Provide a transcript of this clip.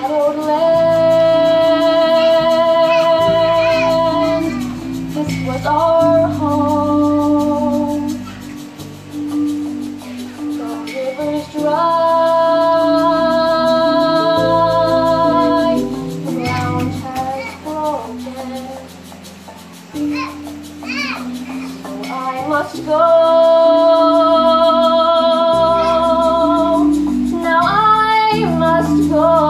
shadowed land. This was our home. The rivers dry, the ground has broken. So I must go. Oh.